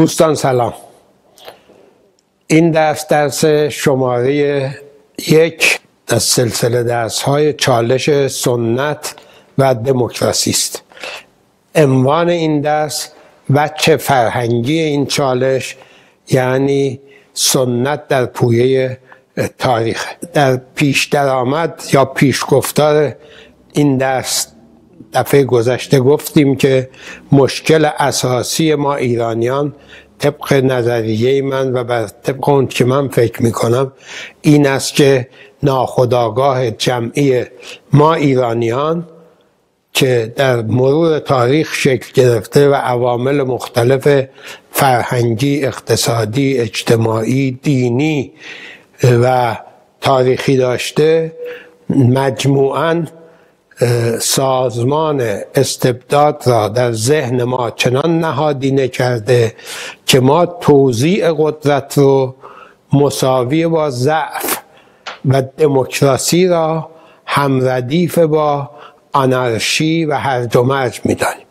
دوستان سلام. این درس درس شماره یک از سلسله درس های چالش سنت و دموکراسی است. عنوان این درس وچه فرهنگی این چالش یعنی سنت در پویه تاریخ. در پیش درآمد یا پیش گفتار این درس دفعه گذشته گفتیم که مشکل اساسی ما ایرانیان طبق نظریه من و بر طبق اون که من فکر می‌کنم این است که ناخداگاه جمعی ما ایرانیان که در مرور تاریخ شکل گرفته و عوامل مختلف فرهنگی، اقتصادی، اجتماعی، دینی و تاریخی داشته مجموعاً سازمان استبداد را در ذهن ما چنان نهادینه کرده که ما توزیع قدرت رو مساوی با ضعف و دموکراسی را همردیف با آنارشی و هرج و مرج می‌دانیم.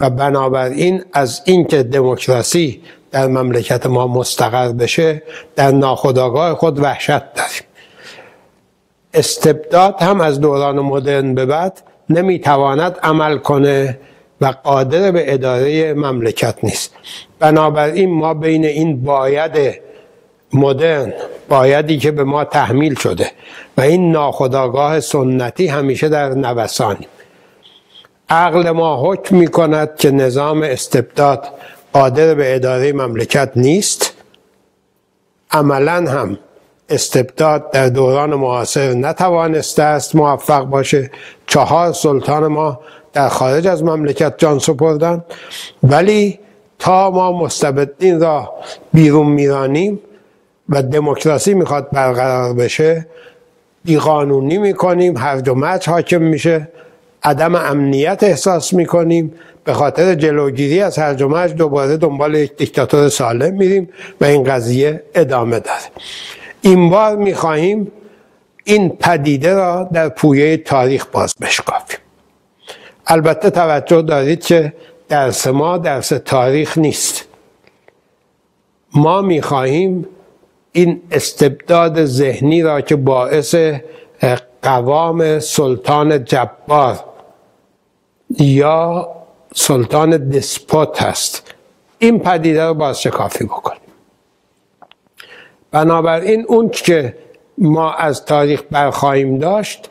و بنابراین از اینکه دموکراسی در مملکت ما مستقر بشه در ناخودآگاه خود وحشت داریم. استبداد هم از دوران مدرن به بعد نمی‌تواند عمل کنه و قادر به اداره مملکت نیست. بنابراین ما بین این باید مدرن بایدی که به ما تحمیل شده و این ناخداگاه سنتی همیشه در نوسانی عقل ما حکم می کند که نظام استبداد قادر به اداره مملکت نیست. عملا هم استبداد در دوران معاصر نتوانسته است موفق باشه. چهار سلطان ما در خارج از مملکت جان سپردن ولی تا ما مستبدین را بیرون میرانیم و دموکراسی می‌خواد برقرار بشه بیقانونی می‌کنیم هر و مچ حاکم میشه عدم امنیت احساس می‌کنیم. به خاطر جلوگیری از هر و دوباره دنبال یک دیکتاتور سالم میریم و این قضیه ادامه داره. این بار می‌خواهیم این پدیده را در پویه تاریخ باز بشکافیم. البته توجه دارید که درس ما درس تاریخ نیست. ما می‌خواهیم این استبداد ذهنی را که باعث قوام سلطان جبار یا سلطان دسپوت هست این پدیده رو باز شکافی بکنیم. بنابراین اون که ما از تاریخ برخواهیم داشت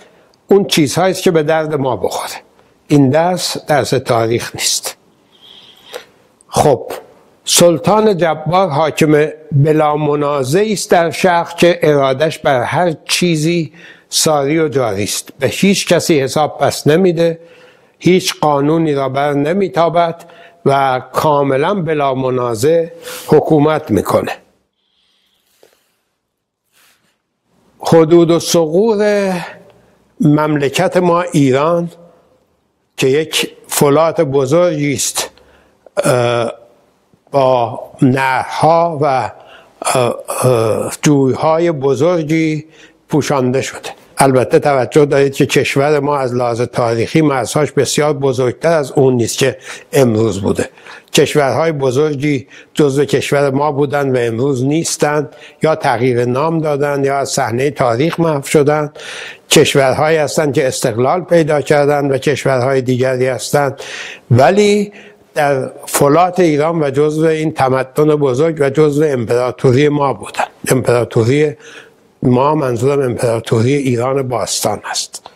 اون چیزهایی که به درد ما بخوره. این درس درس تاریخ نیست. خب سلطان جبار حاکم بلا منازعی است در شرق که ارادش بر هر چیزی ساری و جاری است. به هیچ کسی حساب پس نمیده هیچ قانونی را بر نمیتابد و کاملا بلا منازع حکومت می‌کنه. حدود و سقور مملکت ما ایران که یک فلات بزرگی است با نهرها و جویهای بزرگی پوشانده شده. البته توجه دارید که کشور ما از لحاظ تاریخی مرزهاش بسیار بزرگتر از اون نیست که امروز بوده. کشورهای بزرگی جزو کشور ما بودند و امروز نیستند یا تغییر نام دادند یا از صحنه تاریخ محو شدند کشورهایی هستند که استقلال پیدا کردند و کشورهای دیگری هستند. ولی در فلات ایران و جزو این تمدن بزرگ و جزو امپراتوری ما بودند امپراتوری ما منظورم امپراتوری ایران باستان است.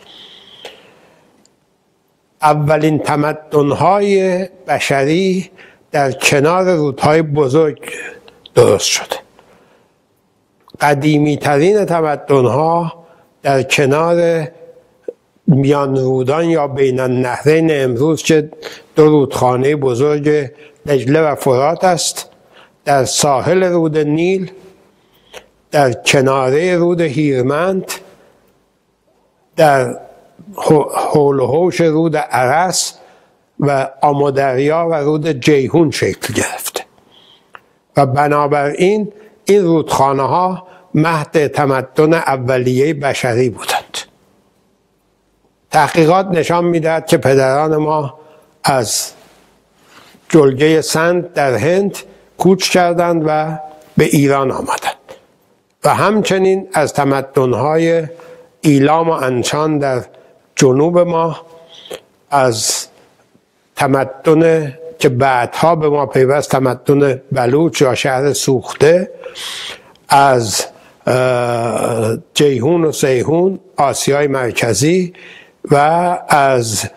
اولین تمدنهای بشری در کنار رودهای بزرگ درست شده. قدیمی ترین تمدنها در کنار میان رودان یا بین النهرین امروز که دو رودخانه بزرگ دجله و فرات است در ساحل رود نیل در کناره رود هیرمند در حول و رود عرس و آمودریا و رود جیهون شکل گرفته و بنابراین این رودخانه ها مهد تمدن اولیه بشری بودند. تحقیقات نشان می‌دهد که پدران ما از جلگه سند در هند کوچ کردند و به ایران آمدند. و همچنین از تمدنهای ایلام و انچان در جنوب ما از تمدن که بعدها به ما پیوست تمدن بلوچ یا شهر سوخته از جیهون و سیهون آسیای مرکزی و از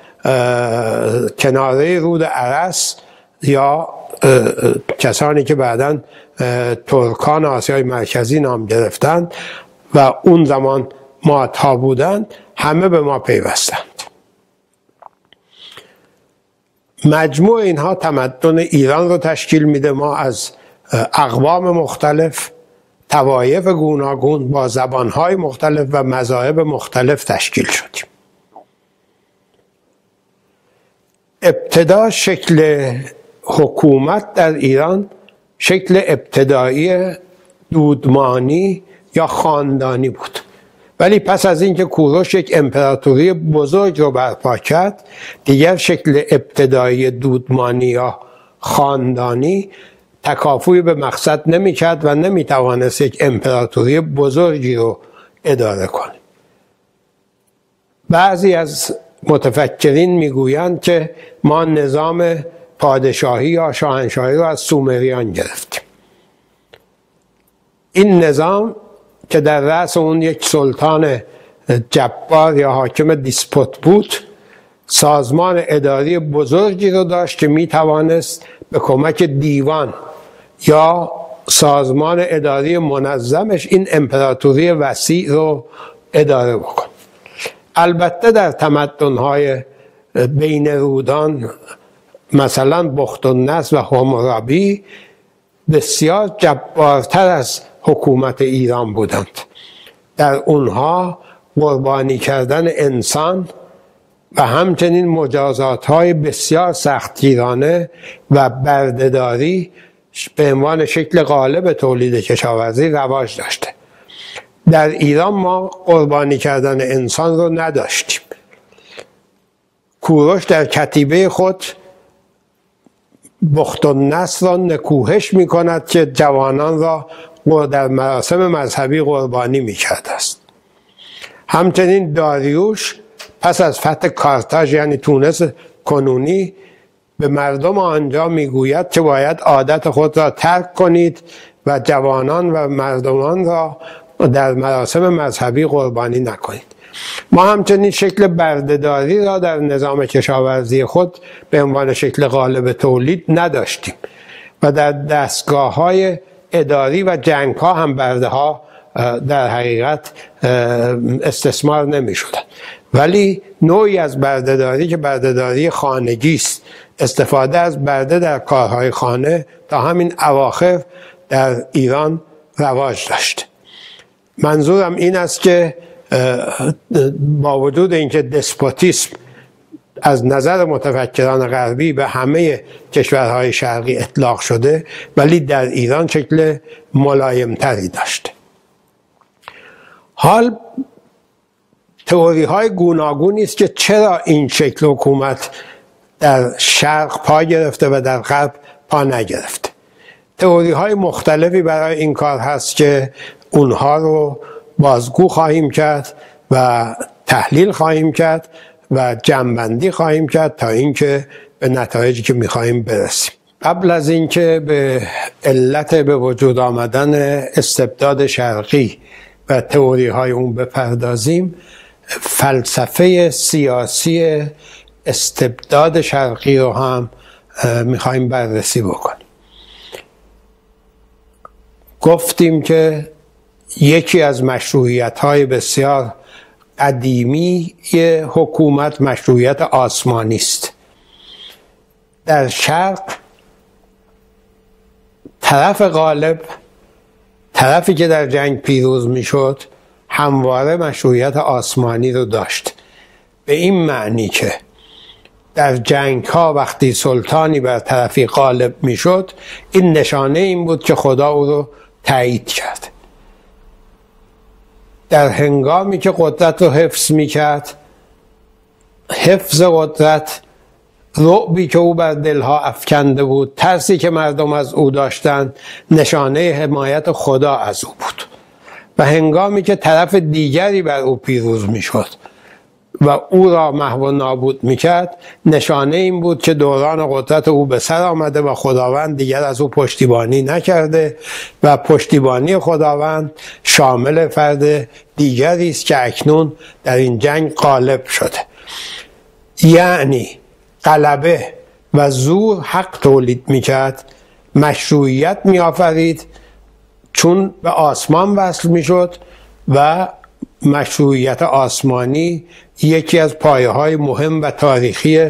کناره رود عرس یا کسانی که بعدا ترکان آسیای مرکزی نام گرفتند و اون زمان ماتها بودند همه به ما پیوستند. مجموع اینها تمدن ایران رو تشکیل میده. ما از اقوام مختلف توایف گوناگون با زبانهای مختلف و مذاهب مختلف تشکیل شدیم. ابتدا شکل حکومت در ایران شکل ابتدایی دودمانی یا خاندانی بود. ولی پس از اینکه کوروش یک امپراتوری بزرگ رو برپا کرد دیگر شکل ابتدایی دودمانی یا خاندانی تکافوی به مقصد نمی کرد و نمی توانست یک امپراتوری بزرگی رو اداره کنه. بعضی از متفکرین می‌گویند که ما نظام پادشاهی یا شاهنشاهی رو از سومریان گرفتیم این نظام که در رأس اون یک سلطان جبار یا حاکم دیسپوت بود سازمان اداری بزرگی رو داشت که می توانست به کمک دیوان یا سازمان اداری منظمش این امپراتوری وسیع رو اداره بکن. البته در تمدنهای بین رودان مثلا بخت و و همرابی بسیار جبارتر از حکومت ایران بودند. در اونها قربانی کردن انسان و همچنین مجازات های بسیار سختگیرانه و بردهداری به عنوان شکل غالب تولید کشاورزی رواج داشته. در ایران ما قربانی کردن انسان رو نداشتیم. کوروش در کتیبه خود بخت و نصر را نکوهش می کند که جوانان را در مراسم مذهبی قربانی می کرده است. همچنین داریوش پس از فتح کارتاژ یعنی تونس کنونی به مردم آنجا می‌گوید که باید عادت خود را ترک کنید و جوانان و مردمان را در مراسم مذهبی قربانی نکنید. ما همچنین شکل بردهداری را در نظام کشاورزی خود به عنوان شکل غالب تولید نداشتیم و در دستگاه های اداری و جنگ ها هم برده ها در حقیقت استثمار نمی شدن. ولی نوعی از بردهداری که بردهداری خانگی است استفاده از برده در کارهای خانه تا همین اواخر در ایران رواج داشت منظورم این است که با وجود اینکه دسپوتیسم از نظر متفکران غربی به همه کشورهای شرقی اطلاق شده ولی در ایران شکل ملایمتری داشته حال تئوری های گوناگونی است که چرا این شکل حکومت در شرق پا گرفته و در غرب پا نگرفته تئوری های مختلفی برای این کار هست که اونها رو بازگو خواهیم کرد و تحلیل خواهیم کرد و جنبندی خواهیم کرد تا اینکه به نتایجی که می‌خواهیم برسیم. قبل از اینکه به علت به وجود آمدن استبداد شرقی و تئوری های اون بپردازیم فلسفه سیاسی استبداد شرقی رو هم می‌خوایم بررسی بکنیم. گفتیم که یکی از مشروعیت های بسیار قدیمی حکومت مشروعیت آسمانی است. در شرق طرف غالب طرفی که در جنگ پیروز می‌شد همواره مشروعیت آسمانی رو داشت. به این معنی که در جنگ ها وقتی سلطانی بر طرفی غالب می‌شد این نشانه این بود که خدا او رو تایید کرد. در هنگامی که قدرت رو حفظ می‌کرد حفظ قدرت رعبی که او بر دلها افکنده بود ترسی که مردم از او داشتند نشانه حمایت خدا از او بود. و هنگامی که طرف دیگری بر او پیروز می‌شد و او را محو نابود می‌کرد. نشانه این بود که دوران قدرت او به سر آمده و خداوند دیگر از او پشتیبانی نکرده و پشتیبانی خداوند شامل فرد دیگری است که اکنون در این جنگ غالب شده. یعنی غلبه و زور حق تولید می‌کرد. مشروعیت میآفرید چون به آسمان وصل می‌شد و مشروعیت آسمانی یکی از پایه های مهم و تاریخی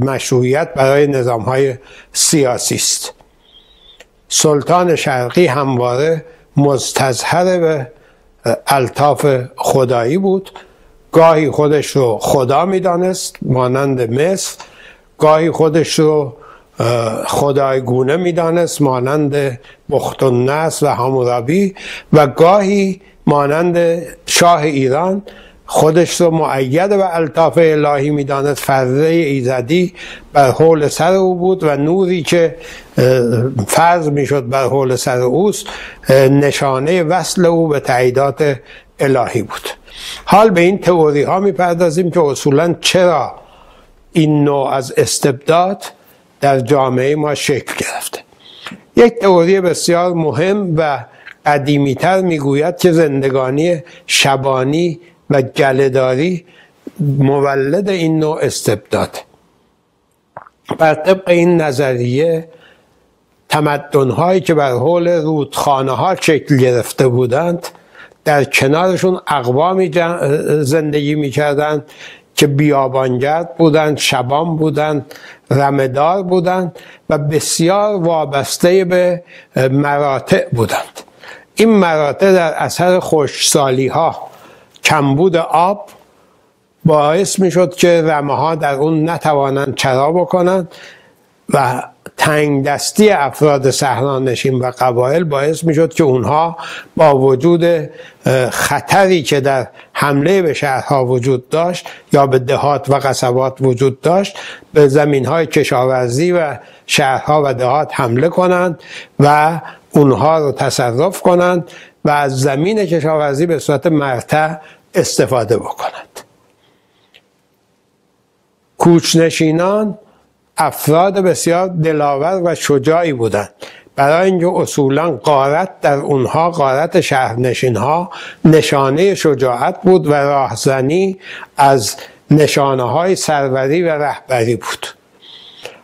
مشروعیت برای نظام های سیاسی است. سلطان شرقی همواره مستظهر به الطاف خدایی بود. گاهی خودش رو خدا می‌دانست مانند مصر. گاهی خودش رو خدایگونه می‌دانست مانند بخت و و همورابی و گاهی مانند شاه ایران خودش رو معید و الطاف الهی می‌دانست فرزه ایزدی بر حول سر او بود و نوری که فرض می‌شد بر حول سر اوست نشانه وصل او به تعییدات الهی بود. حال به این تئوری ها می‌پردازیم که اصولا چرا این نوع از استبداد در جامعه ما شکل گرفته. یک تئوری بسیار مهم و قدیمیتر می‌گوید که زندگانی شبانی و گلهداری مولد این نوع استبداد. بر طبق این نظریه تمدن هایی که بر حول رودخانه ها شکل گرفته بودند در کنارشون اقوامی زندگی می‌کردند که بیابانگرد بودند شبان بودند رمدار بودند و بسیار وابسته به مراتع بودند. این مراتع در اثر خوشسالی ها کمبود آب باعث می شد که رمه ها در اون نتوانند چرا بکنند و تنگ دستی افراد صحرانشین و قبایل باعث می شد که اونها با وجود خطری که در حمله به شهرها وجود داشت یا به دهات و قصبات وجود داشت به زمین های کشاورزی و شهرها و دهات حمله کنند و اونها رو تصرف کنند و از زمین کشاورزی به صورت مرتع استفاده بکنند. کوچنشینان افراد بسیار دلاور و شجاعی بودند. برای اینکه اصولا قارت در اونها قارت شهرنشین ها نشانه شجاعت بود و راهزنی از نشانه های سروری و رهبری بود.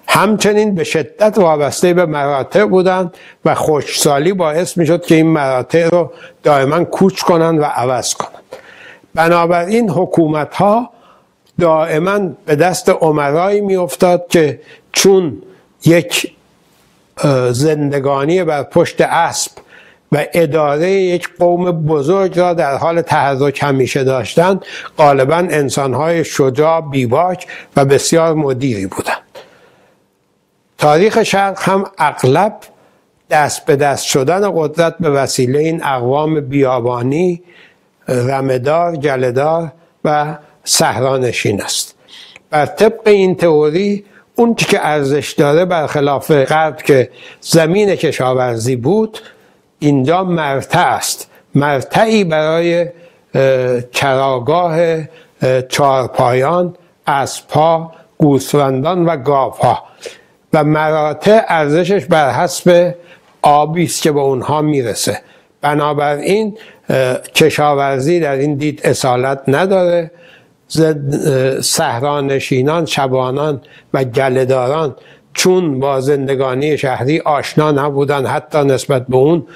همچنین به شدت وابسته به مراتع بودند و خوشسالی باعث می شد که این مراتع رو دائما کوچ کنند و عوض کنند. بنابراین حکومت ها دائما به دست عمرایی میافتاد که چون یک زندگانی بر پشت اسب و اداره یک قوم بزرگ را در حال تحرک همیشه داشتند غالبا انسانهای شجاع بیباک و بسیار مدیری بودند. تاریخ شرق هم اغلب دست به دست شدن قدرت به وسیله این اقوام بیابانی رمدار، گلدار و صحرانشین است. بر طبق این تئوری اون که ارزش داره برخلاف غرب که زمین کشاورزی بود اینجا مرتع است. مرتعی برای چراگاه چارپایان اسبها گوسفندان و گاوها. و مراتع ارزشش بر حسب آبی است که به اونها می‌رسه. بنابراین کشاورزی در این دید اصالت نداره. صحرانشینان شبانان و گلهداران. چون با زندگانی شهری آشنا نبودن حتی نسبت به اون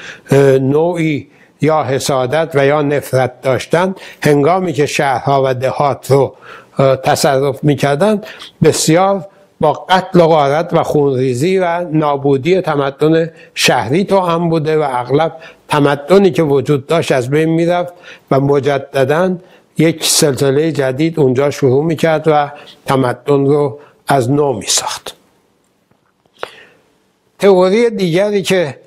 نوعی یا حسادت و یا نفرت داشتند هنگامی که شهرها و دهات رو تصرف می‌کردند بسیار با قتل و غارت و خونریزی و نابودی تمدن شهری تو هم بوده و اغلب تمدنی که وجود داشت از بین می‌رفت و مجددا یک سلسله جدید اونجا شروع می‌کرد و تمدن رو از نو میساخت. تئوری دیگری که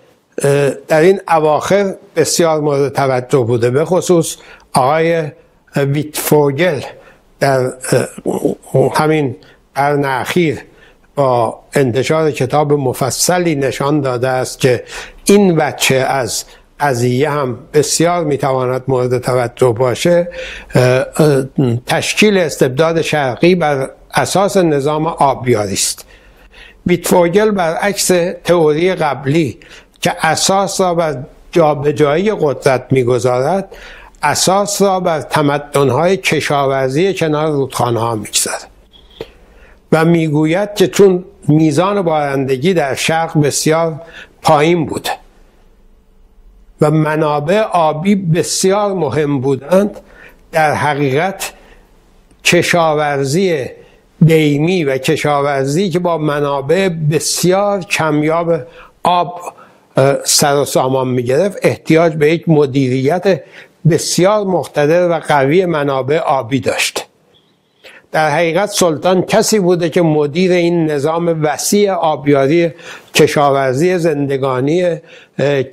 در این اواخر بسیار مورد توجه بوده به خصوص آقای ویتفوگل در همین قرن اخیر با انتشار کتاب مفصلی نشان داده است که این بچه از قضیه هم بسیار می‌تواند مورد توجه باشه تشکیل استبداد شرقی بر اساس نظام آبیاری است. بیتفوگل برعکس تئوری قبلی که اساس را بر جابجایی قدرت می‌گذارد اساس را بر تمدنهای کشاورزی کنار رودخانه ها می‌گذارد و می‌گوید که چون میزان بارندگی در شرق بسیار پایین بوده و منابع آبی بسیار مهم بودند. در حقیقت کشاورزی دیمی و کشاورزی که با منابع بسیار کمیاب آب سر و سامان می احتیاج به یک مدیریت بسیار مقتدر و قوی منابع آبی داشت. در حقیقت سلطان کسی بوده که مدیر این نظام وسیع آبیاری کشاورزی زندگانی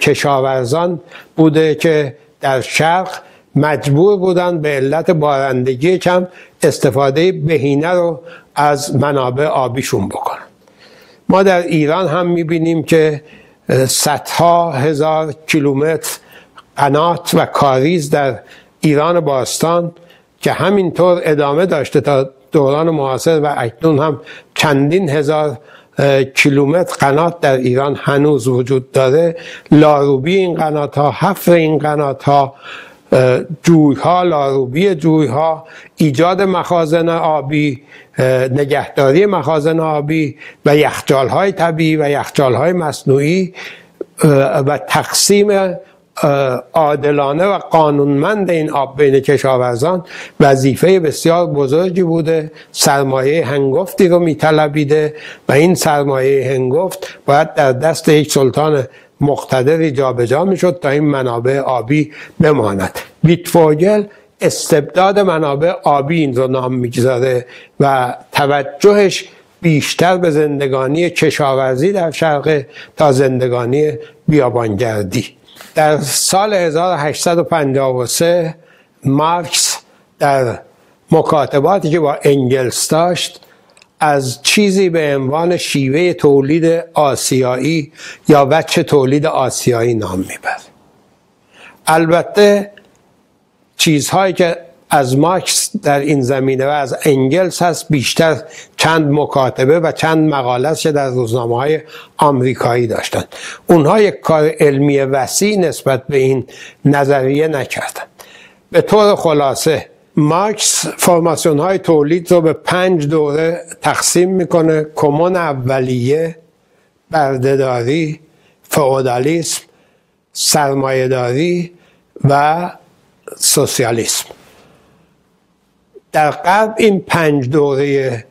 کشاورزان بوده که در شرق مجبور بودن به علت بارندگی کم استفاده بهینه رو از منابع آبیشون بکنن. ما در ایران هم می‌بینیم که صدها هزار کیلومتر قنات و کاریز در ایران باستان که همینطور ادامه داشته تا دوران معاصر و اکنون هم چندین هزار کیلومتر قنات در ایران هنوز وجود داره. لاروبی این قنات ها حفر این قنات ها جوی ها لاروبی جوی ها ایجاد مخازن آبی نگهداری مخازن آبی و یخچال های طبیعی و یخچال های مصنوعی و تقسیم عادلانه و قانونمند این آب بین کشاورزان وظیفه بسیار بزرگی بوده. سرمایه هنگفتی رو میطلبیده و این سرمایه هنگفت باید در دست یک سلطان مقتدری جابجا می‌شد تا این منابع آبی بماند. ویتفوگل استبداد منابع آبی این رو نام می‌گذاره و توجهش بیشتر به زندگانی کشاورزی در شرق تا زندگانی بیابانگردی. در سال 1853 مارکس در مکاتباتی که با انگلس داشت از چیزی به عنوان شیوه تولید آسیایی یا وچه تولید آسیایی نام میبر البته چیزهایی که از مارکس در این زمینه و از انگلس هست بیشتر چند مکاتبه و چند مقاله که در روزنامه های آمریکایی داشتند اونها یک کار علمی وسیع نسبت به این نظریه نکردند. به طور خلاصه مارکس فرماسیون های تولید رو به پنج دوره تقسیم می‌کنه کمون اولیه بردهداری فئودالیسم سرمایهداری و سوسیالیسم. در قبل این پنج دوره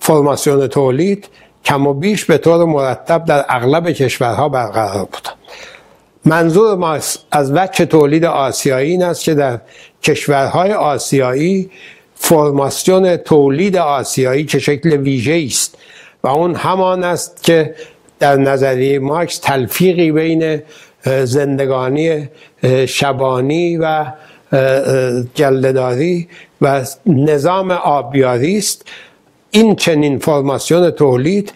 فرماسیون تولید کم و بیش به طور مرتب در اغلب کشورها برقرار بودن منظور ما از وجه تولید آسیایی این است که در کشورهای آسیایی فرماسیون تولید آسیایی که شکل ویژه است و اون همان است که در نظریه مارکس تلفیقی بین زندگانی شبانی و گلداری و نظام آبیاری است. این چنین فرماسیون تولید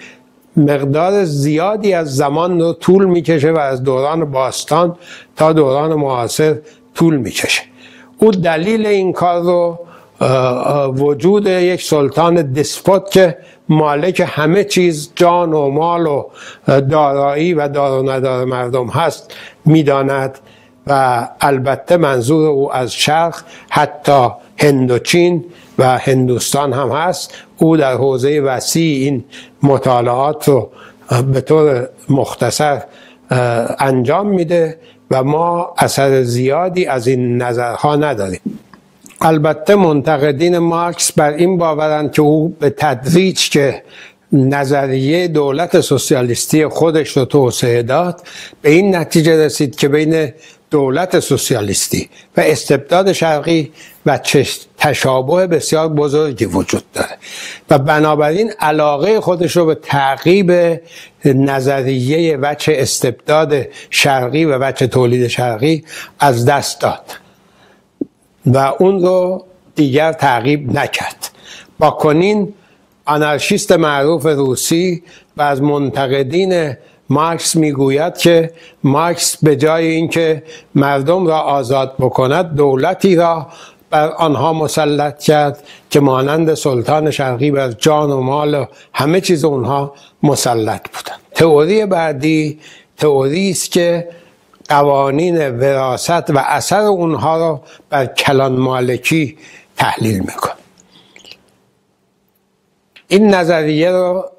مقدار زیادی از زمان رو طول می‌کشه و از دوران باستان تا دوران معاصر طول می‌کشه. او دلیل این کار رو وجود یک سلطان دسپوت که مالک همه چیز جان و مال و دارایی و دار و ندار مردم هست می‌داند و البته منظور او از شرق حتی هندوچین و هندوستان هم هست. او در حوزه وسیع این مطالعات رو به طور مختصر انجام میده و ما اثر زیادی از این نظرها نداریم. البته منتقدین مارکس بر این باورند که او به تدریج که نظریه دولت سوسیالیستی خودش رو توسعه داد به این نتیجه رسید که بین دولت سوسیالیستی و استبداد شرقی و تشابه بسیار بزرگی وجود داره. و بنابراین علاقه خودش رو به تعقیب نظریه وچه استبداد شرقی و وچه تولید شرقی از دست داد. و اون رو دیگر تعقیب نکرد. با کنین آنارشیست معروف روسی و از منتقدین مارکس می‌گوید که مارکس به جای اینکه مردم را آزاد بکند دولتی را بر آنها مسلط کرد که مانند سلطان شرقی بر جان و مال و همه چیز اونها مسلط بودند. تئوری بعدی تئوری است که قوانین وراست و اثر اونها را بر کلان مالکی تحلیل میکن این نظریه رو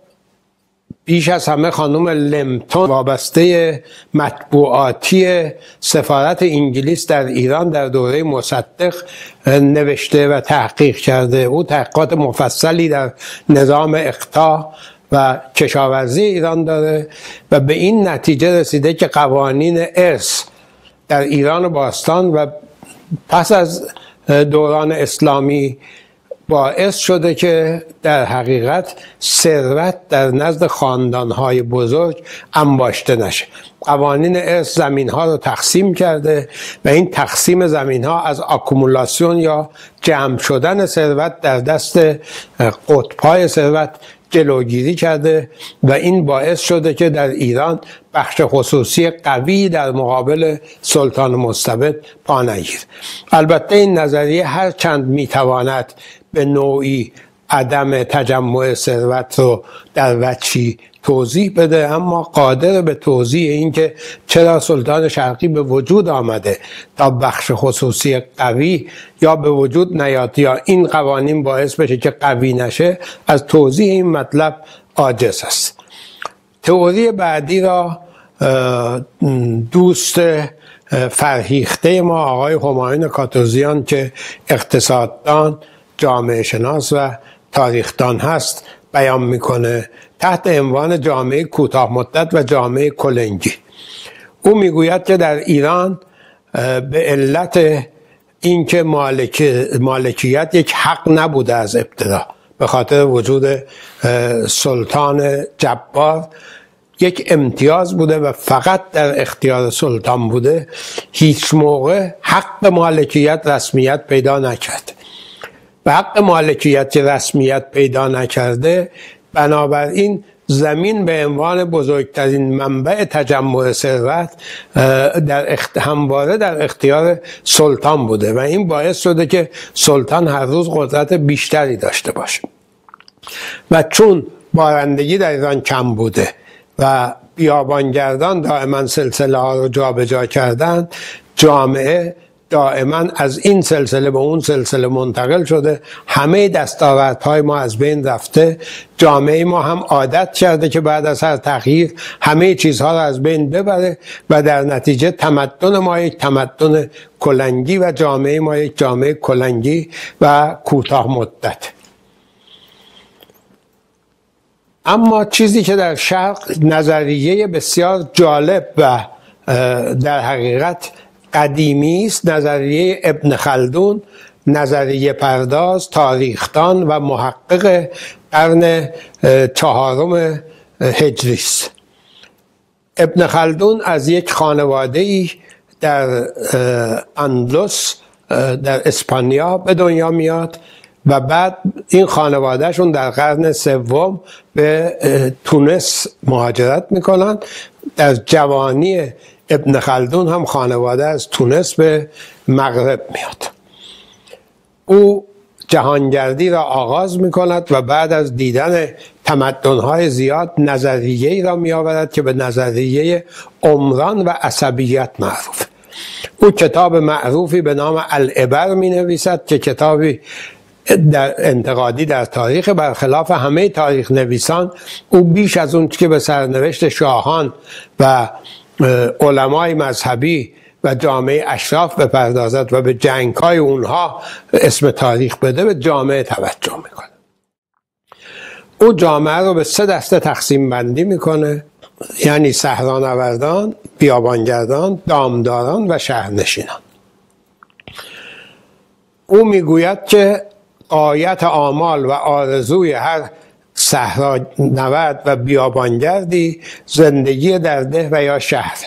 بیش از همه خانم لمتون وابسته مطبوعاتی سفارت انگلیس در ایران در دوره مصدق نوشته و تحقیق کرده. او تحقیقات مفصلی در نظام اقتا و کشاورزی ایران داره و به این نتیجه رسیده که قوانین ارث در ایران باستان و پس از دوران اسلامی باعث شده که در حقیقت ثروت در نزد خاندانهای بزرگ انباشته نشه. قوانین ارث زمین ها رو تقسیم کرده و این تقسیم زمین ها از اکومولاسیون یا جمع شدن ثروت در دست قطبهای ثروت جلوگیری کرده و این باعث شده که در ایران بخش خصوصی قوی در مقابل سلطان مستبد پانگیر البته این نظریه هر چند می‌تواند به نوعی عدم تجمع ثروت رو در وچی توضیح بده اما قادر به توضیح اینکه چرا سلطان شرقی به وجود آمده تا بخش خصوصی قوی یا به وجود نیاد یا این قوانین باعث بشه که قوی نشه از توضیح این مطلب عاجز است. تئوری بعدی را دوست فرهیخته ما آقای همایون کاتوزیان که اقتصاددان جامعه شناس و تاریخدان هست بیان می‌کنه تحت عنوان جامعه کوتاه مدت و جامعه کلنگی او می‌گوید که در ایران به علت اینکه مالک، مالکیت یک حق نبوده از ابتدا به خاطر وجود سلطان جبار یک امتیاز بوده و فقط در اختیار سلطان بوده هیچ موقع حق مالکیت رسمیت پیدا نکرد. و حق مالکیت رسمیت پیدا نکرده بنابراین زمین به عنوان بزرگترین منبع تجمع ثروت در همواره در اختیار سلطان بوده و این باعث شده که سلطان هر روز قدرت بیشتری داشته باشه. و چون بارندگی در ایران کم بوده و بیابانگردان دائما سلسله ها رو جابجا جا کردن جامعه دائما از این سلسله به اون سلسله منتقل شده. همه دستاوردهای ما از بین رفته. جامعه ما هم عادت کرده که بعد از هر تغییر همه چیزها رو از بین ببره و در نتیجه تمدن ما یک تمدن کلنگی و جامعه ما یک جامعه کلنگی و کوتاه مدت. اما چیزی که در شرق نظریه بسیار جالب و در حقیقت قدیمی است نظریه ابن خلدون نظریه پرداز تاریخدان و محقق قرن چهارم هجری است. ابن خلدون از یک خانواده ای در اندلس در اسپانیا به دنیا میاد و بعد این خانوادهشون در قرن سوم به تونس مهاجرت می‌کنن. در جوانی ابن خلدون هم خانواده از تونس به مغرب میاد. او جهانگردی را آغاز می کند و بعد از دیدن تمدنهای زیاد نظریه ای را می آورد که به نظریه عمران و عصبیت معروف. او کتاب معروفی به نام العبر می نویسد که کتابی در انتقادی در تاریخ برخلاف همه تاریخ نویسان او بیش از اون که به سرنوشت شاهان و علمای مذهبی و جامعه اشراف بپردازد و به جنگ های اونها اسم تاریخ بده به جامعه توجه می‌کنه. او جامعه رو به سه دسته تقسیم بندی می‌کنه. یعنی صحرانوردان، بیابانگردان، دامداران و شهرنشینان. او می‌گوید که قایت آمال و آرزوی هر صحرا نورد و بیابانگردی زندگی در ده و یا شهر.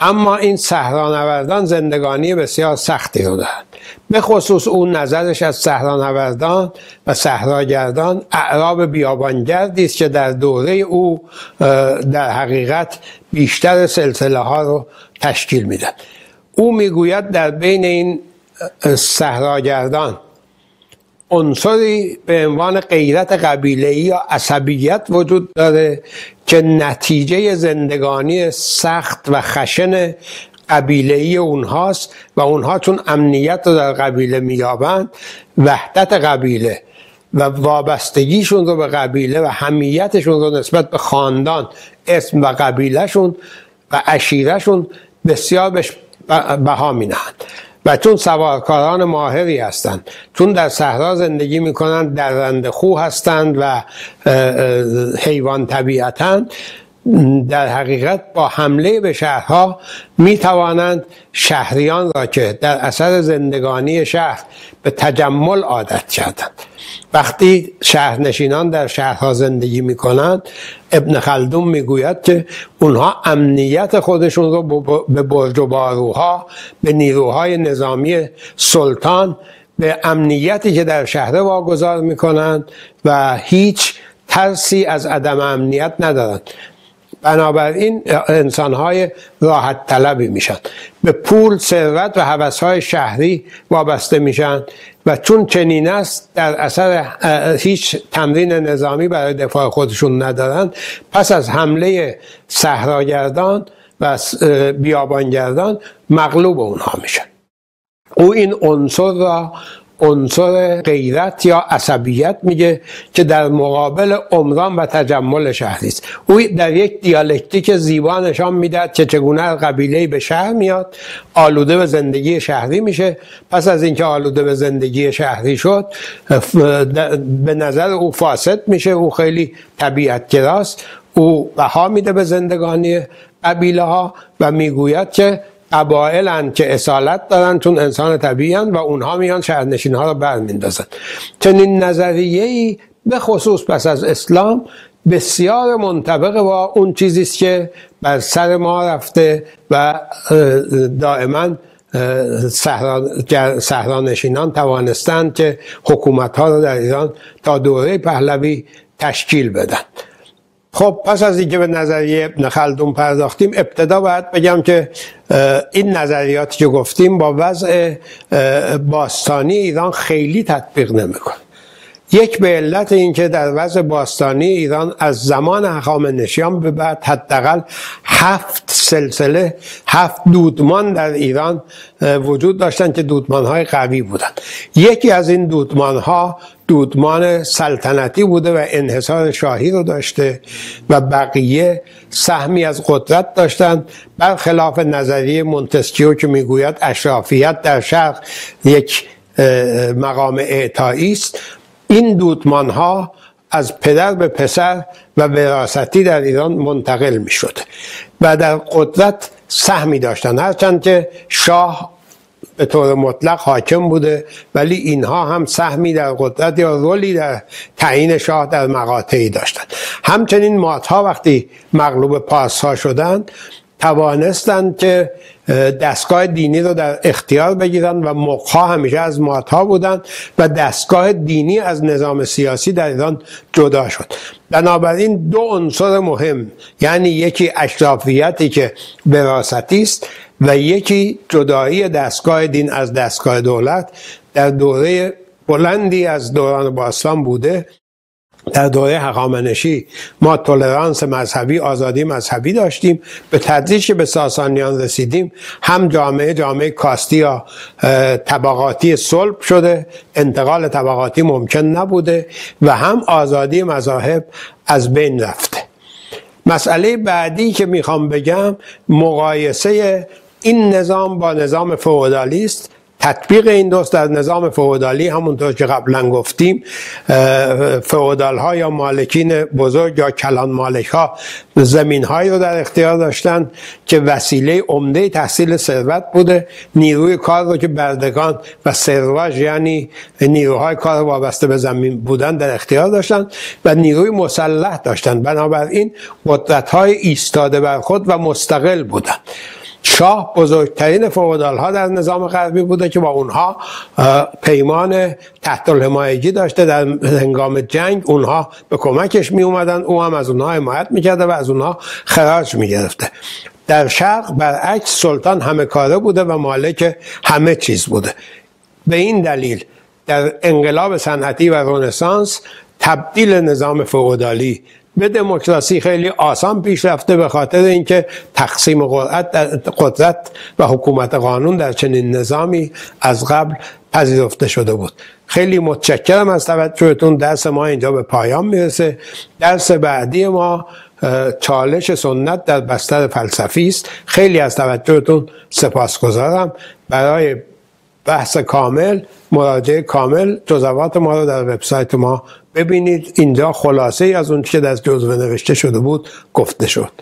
اما این صحرانوردان زندگانی بسیار سختی رو دارند به خصوص اون نظرش از صحرانوردان و صحراگردان اعراب بیابانگردی است که در دوره او در حقیقت بیشتر سلسله ها رو تشکیل میدن او می‌گوید در بین این صحراگردان عنصری به عنوان غیرت قبیله یا عصبیت وجود داره که نتیجه زندگانی سخت و خشن قبیله ای اونهاست و اونها چون امنیت رو در قبیله میابند وحدت قبیله و وابستگیشون رو به قبیله و همیتشون رو نسبت به خاندان اسم و قبیلهشون و عشیرهشون بسیار بهش بها مینهند و چون سوارکاران ماهری هستند چون در صحرا زندگی می‌کنند رند خو هستند و حیوان طبیعتند در حقیقت با حمله به شهرها می توانند شهریان را که در اثر زندگانی شهر به تجمل عادت کردند. وقتی شهرنشینان در شهرها زندگی می کنند ابن خلدون می‌گوید که اونها امنیت خودشون رو به برج و باروها به نیروهای نظامی سلطان به امنیتی که در شهر واگذار می‌کنند و هیچ ترسی از عدم امنیت ندارند. بنابراین انسان های راحت طلبی میشن. به پول ثروت و حوث های شهری وابسته میشن و چون چنین است در اثر هیچ تمرین نظامی برای دفاع خودشون ندارن پس از حمله صحراگردان و بیابانگردان مغلوب اونها میشن. او این عنصر را عنصر غیرت یا عصبیت میگه که در مقابل عمران و تجمل شهری است او در یک دیالکتیک زیبا نشان می‌داد که چگونه قبیله به شهر میاد آلوده به زندگی شهری میشه. پس از اینکه آلوده به زندگی شهری شد به نظر او فاسد میشه. او خیلی طبیعت گراست او بها میده به زندگانی قبیله ها و می‌گوید که قبائلن که اصالت دارن چون انسان طبیعی و اونها میان شهرنشین ها رو برمیندازن. چنین نظریه ای به خصوص پس از اسلام بسیار منطبق با اون چیزی است که بر سر ما رفته و دائما سهرانشینان توانستند که حکومت ها رو در ایران تا دوره پهلوی تشکیل بدن. خب پس از اینکه به نظریه ابن خلدون پرداختیم ابتدا باید بگم که این نظریاتی که گفتیم با وضع باستانی ایران خیلی تطبیق نمی‌کنه. یک به علت اینکه در وضع باستانی ایران از زمان هخامنشیان به بعد حداقل هفت سلسله هفت دودمان در ایران وجود داشتن که دودمان های قوی بودند یکی از این دودمان ها دودمان سلطنتی بوده و انحصار شاهی رو داشته و بقیه سهمی از قدرت داشتند برخلاف نظریه مونتسکیو که می‌گوید اشرافیت در شرق یک مقام اعتایی است. این دودمان ها از پدر به پسر و وراثتی در ایران منتقل می شد و در قدرت سهمی داشتن. هرچند که شاه به طور مطلق حاکم بوده ولی اینها هم سهمی در قدرت یا رولی در تعیین شاه در مقاطعی داشتند. همچنین ماتها وقتی مغلوب پارس شدند توانستند که دستگاه دینی رو در اختیار بگیرن و مقها همیشه از ماتها بودند و دستگاه دینی از نظام سیاسی در ایران جدا شد. بنابراین دو عنصر مهم یعنی یکی اشرافیتی که براستی است و یکی جدایی دستگاه دین از دستگاه دولت در دوره بلندی از دوران باستان بوده. در دوره حقامنشی ما تولرانس مذهبی آزادی مذهبی داشتیم به تدریج به ساسانیان رسیدیم. هم جامعه جامعه کاستی یا طبقاتی صلب شده انتقال طبقاتی ممکن نبوده و هم آزادی مذاهب از بین رفته. مسئله بعدی که می‌خوام بگم مقایسه این نظام با نظام فئودالی است تطبیق این دوست در نظام فئودالی همونطور که قبلا گفتیم فئودال ها یا مالکین بزرگ یا کلان مالک ها زمین هایی رو در اختیار داشتن که وسیله عمده تحصیل ثروت بوده. نیروی کار رو که بردگان و سرواج یعنی نیروهای کار وابسته به زمین بودن در اختیار داشتن و نیروی مسلح داشتن. بنابراین قدرت های ایستاده بر خود و مستقل بودن. شاه بزرگترین فودال ها در نظام غربی بوده که با اونها پیمان تحت الحمایگی داشته در هنگام جنگ. اونها به کمکش می اومدن او هم از اونها حمایت می‌کرده و از اونها خراج می‌گرفته. در شرق برعکس سلطان همه کاره بوده و مالک همه چیز بوده. به این دلیل در انقلاب صنعتی و رنسانس تبدیل نظام فئودالی به دموکراسی خیلی آسان پیش رفته به خاطر اینکه تقسیم قدرت و حکومت قانون در چنین نظامی از قبل پذیرفته شده بود. خیلی متشکرم از توجهتون. درس ما اینجا به پایان می‌رسه. درس بعدی ما چالش سنت در بستر فلسفی است. خیلی از توجهتون سپاسگزارم. برای بحث کامل مراجعه کامل جزوات ما رو در وبسایت ما ببینید اینجا خلاصه ای از اون که در جزوه نوشته شده بود گفته شد.